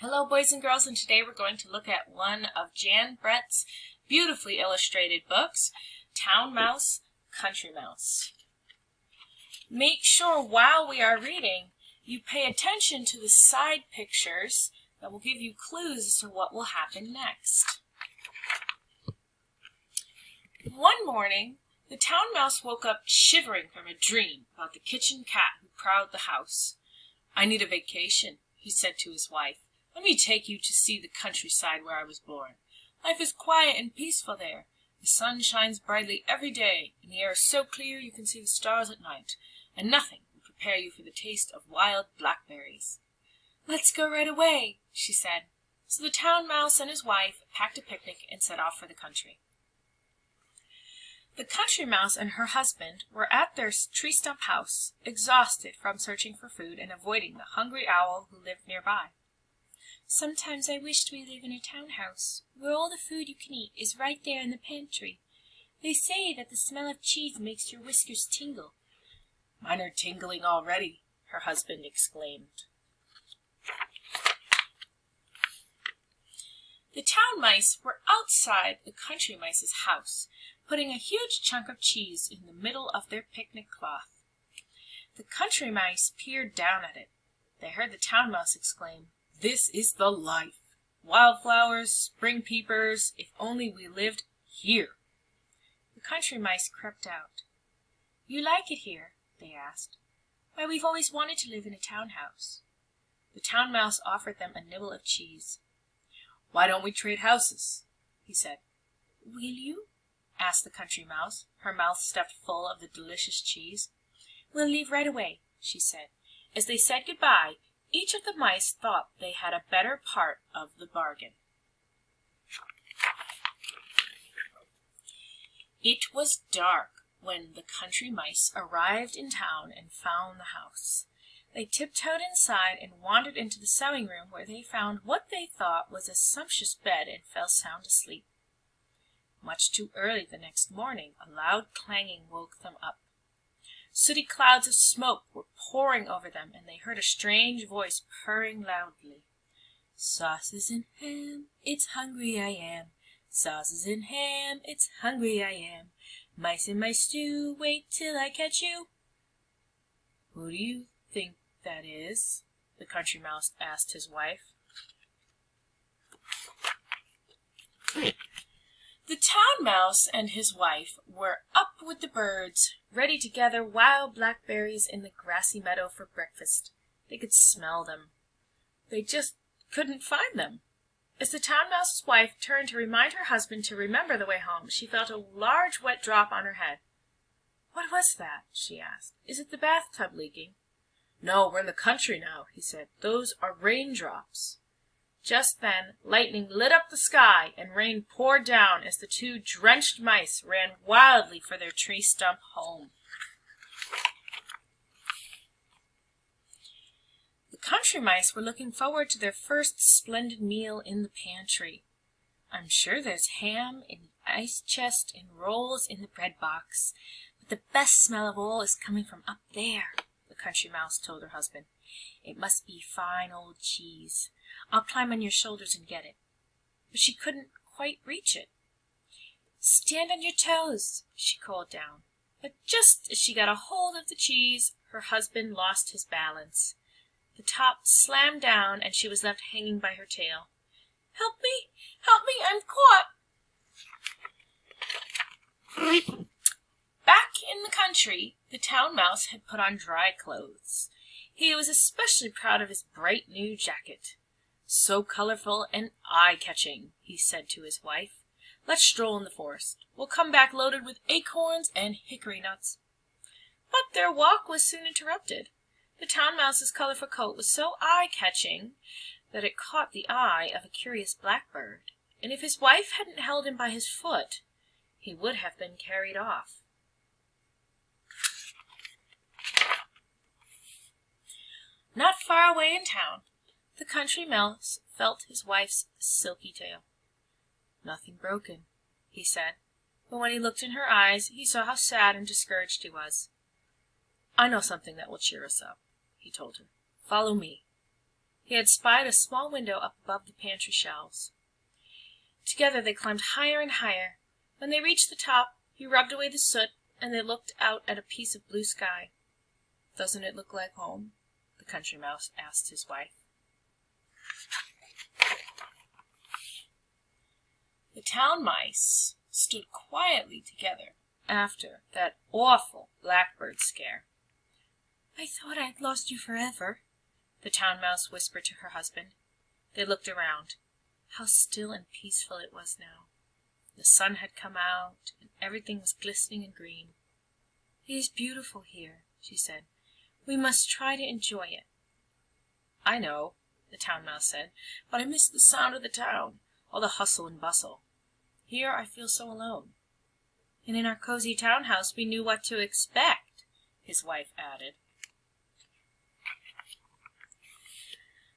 Hello, boys and girls, and today we're going to look at one of Jan Brett's beautifully illustrated books, Town Mouse, Country Mouse. Make sure while we are reading, you pay attention to the side pictures that will give you clues as to what will happen next. One morning, the Town Mouse woke up shivering from a dream about the kitchen cat who prowled the house. I need a vacation, he said to his wife. Let me take you to see the countryside where I was born. Life is quiet and peaceful there. The sun shines brightly every day, and the air is so clear you can see the stars at night, and nothing will prepare you for the taste of wild blackberries. Let's go right away, she said. So the town mouse and his wife packed a picnic and set off for the country. The country mouse and her husband were at their tree stump house, exhausted from searching for food and avoiding the hungry owl who lived nearby. Sometimes I wished we lived in a town house, where all the food you can eat is right there in the pantry. They say that the smell of cheese makes your whiskers tingle. Mine are tingling already, her husband exclaimed. The town mice were outside the country mice's house, putting a huge chunk of cheese in the middle of their picnic cloth. The country mice peered down at it. They heard the town mouse exclaim, this is the life. Wildflowers, spring peepers, if only we lived here. The country mice crept out. You like it here? they asked. Why, we've always wanted to live in a town house. The town mouse offered them a nibble of cheese. Why don't we trade houses? he said. Will you? asked the country mouse, her mouth stuffed full of the delicious cheese. We'll leave right away, she said. As they said good-bye, each of the mice thought they had a better part of the bargain. It was dark when the country mice arrived in town and found the house. They tiptoed inside and wandered into the sewing room where they found what they thought was a sumptuous bed and fell sound asleep. Much too early the next morning, a loud clanging woke them up. Sooty clouds of smoke were pouring over them, and they heard a strange voice purring loudly. Sauces and ham, it's hungry I am. Sauces and ham, it's hungry I am. Mice in my stew, wait till I catch you. Who do you think that is? the country mouse asked his wife. The town mouse and his wife were up with the birds, ready to gather wild blackberries in the grassy meadow for breakfast. They could smell them. They just couldn't find them. As the town mouse's wife turned to remind her husband to remember the way home, she felt a large wet drop on her head. What was that? she asked. Is it the bathtub leaking? No, we're in the country now, he said. Those are raindrops. Just then lightning lit up the sky and rain poured down as the two drenched mice ran wildly for their tree stump home. The country mice were looking forward to their first splendid meal in the pantry. I'm sure there's ham in the ice chest and rolls in the bread box, but the best smell of all is coming from up there, the country mouse told her husband. It must be fine old cheese. I'll climb on your shoulders and get it. But she couldn't quite reach it. Stand on your toes, she called down. But just as she got a hold of the cheese, her husband lost his balance. The top slammed down, and she was left hanging by her tail. Help me! Help me! I'm caught! Back in the country, the town mouse had put on dry clothes. He was especially proud of his bright new jacket. So colorful and eye-catching, he said to his wife. Let's stroll in the forest. We'll come back loaded with acorns and hickory nuts. But their walk was soon interrupted. The town mouse's colorful coat was so eye-catching that it caught the eye of a curious blackbird, and if his wife hadn't held him by his foot, he would have been carried off. Not far away in town, the country mouse felt his wife's silky tail. Nothing broken, he said, but when he looked in her eyes, he saw how sad and discouraged he was. I know something that will cheer us up, he told her. Follow me. he had spied a small window up above the pantry shelves. Together they climbed higher and higher. When they reached the top, he rubbed away the soot, and they looked out at a piece of blue sky. "Doesn't it look like home?" the Country Mouse asked his wife. The Town Mice stood quietly together after that awful blackbird scare. "I thought I'd lost you forever," the Town Mouse whispered to her husband. They looked around. How still and peaceful it was now. The sun had come out, and everything was glistening and green. "It is beautiful here," she said. "We must try to enjoy it." "I know," the Town Mouse said, "but I miss the sound of the town, all the hustle and bustle. Here I feel so alone." "And in our cozy town house we knew what to expect," his wife added.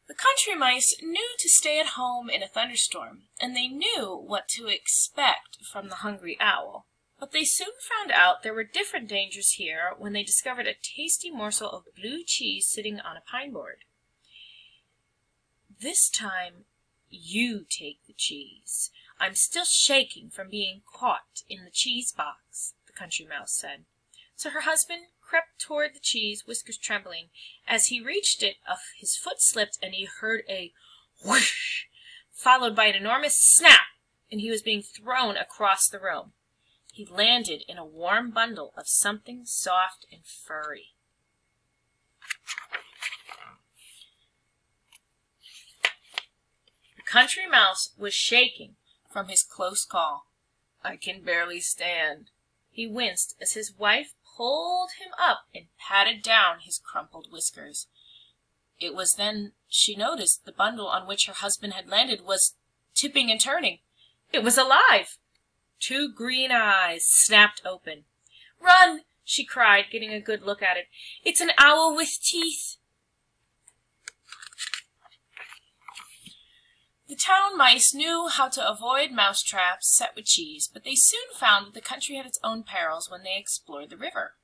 The Country Mice knew to stay at home in a thunderstorm, and they knew what to expect from the hungry Owl. But they soon found out there were different dangers here when they discovered a tasty morsel of blue cheese sitting on a pine board. This time you take the cheese. I'm still shaking from being caught in the cheese box, the Country Mouse said. So her husband crept toward the cheese, whiskers trembling. As he reached it, his foot slipped and he heard a whoosh, followed by an enormous snap, and he was being thrown across the room. He landed in a warm bundle of something soft and furry. The Country Mouse was shaking from his close call. I can barely stand. He winced as his wife pulled him up and patted down his crumpled whiskers. It was then she noticed the bundle on which her husband had landed was tipping and turning. It was alive! Two green eyes snapped open. Run! she cried, getting a good look at it. It's an owl with teeth. The town mice knew how to avoid mouse traps set with cheese, but they soon found that the country had its own perils when they explored the river.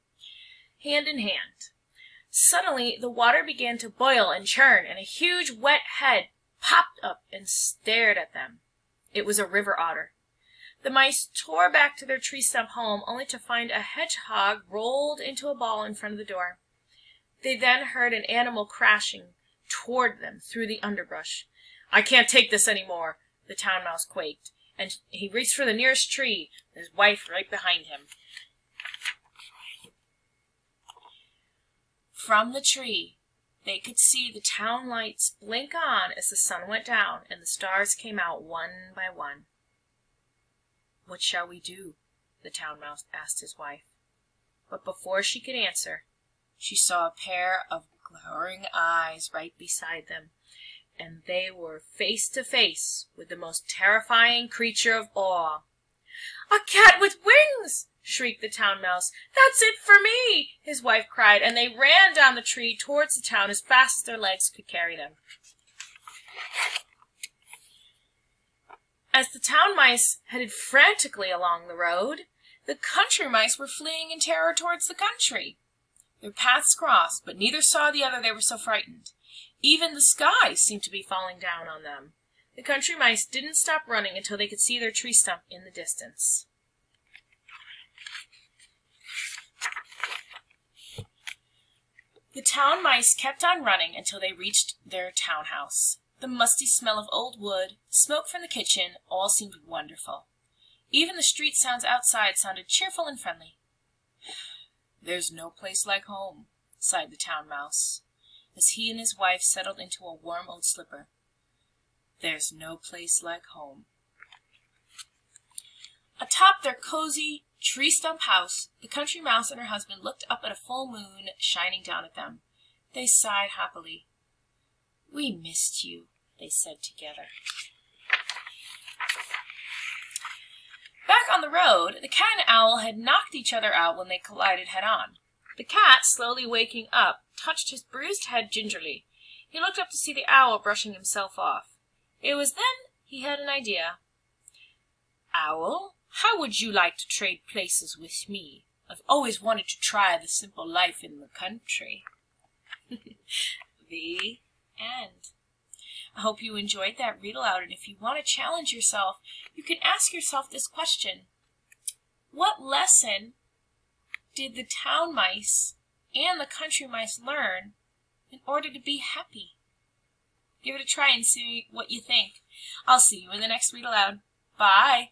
Hand in hand. Suddenly the water began to boil and churn, and a huge wet head popped up and stared at them. It was a river otter. The mice tore back to their tree stump home, only to find a hedgehog rolled into a ball in front of the door. They then heard an animal crashing toward them through the underbrush. I can't take this any more, the town mouse quaked, and he reached for the nearest tree, his wife right behind him. From the tree, they could see the town lights blink on as the sun went down and the stars came out one by one. What shall we do? the town mouse asked his wife. But before she could answer, she saw a pair of glowering eyes right beside them and they were face to face with the most terrifying creature of all. A cat with wings! shrieked the town mouse. That's it for me! his wife cried, and they ran down the tree towards the town as fast as their legs could carry them. As the town mice headed frantically along the road, the country mice were fleeing in terror towards the country. Their paths crossed, but neither saw the other, they were so frightened. Even the sky seemed to be falling down on them. The country mice didn't stop running until they could see their tree stump in the distance. The town mice kept on running until they reached their townhouse. The musty smell of old wood, smoke from the kitchen, all seemed wonderful. Even the street sounds outside sounded cheerful and friendly. There's no place like home, sighed the town mouse as he and his wife settled into a warm old slipper. There's no place like home. Atop their cozy tree stump house, the country mouse and her husband looked up at a full moon shining down at them. They sighed happily. We missed you, they said together. Back on the road, the cat and owl had knocked each other out when they collided head on. The cat, slowly waking up, touched his bruised head gingerly. He looked up to see the owl brushing himself off. It was then he had an idea. Owl, how would you like to trade places with me? I've always wanted to try the simple life in the country. the end. I hope you enjoyed that read aloud, and if you want to challenge yourself, you can ask yourself this question What lesson did the town mice and the country mice learn in order to be happy? Give it a try and see what you think. I'll see you in the next read aloud. Bye.